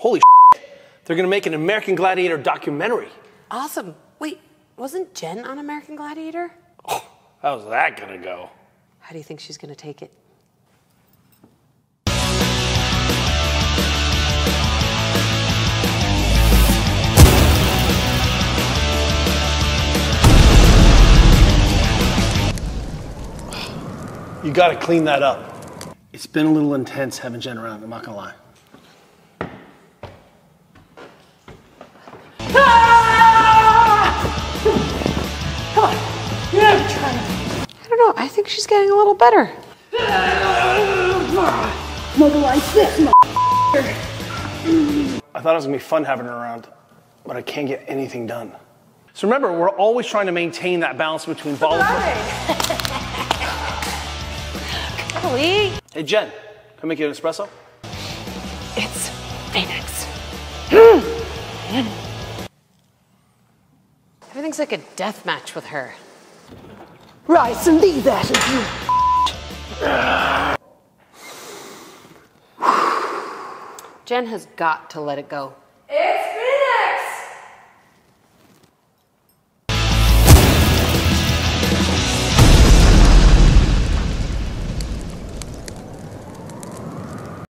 Holy they're gonna make an American Gladiator documentary. Awesome. Wait, wasn't Jen on American Gladiator? How's that gonna go? How do you think she's gonna take it? You gotta clean that up. It's been a little intense having Jen around, I'm not gonna lie. I don't know. I think she's getting a little better. Mobilize this, I thought it was gonna be fun having her around, but I can't get anything done. So remember, we're always trying to maintain that balance between volatile. Kelly, Hey Jen, can I make you an espresso? it's Phoenix. Hmm. Everything's like a death match with her. Rise and leave that, you. Jen has got to let it go.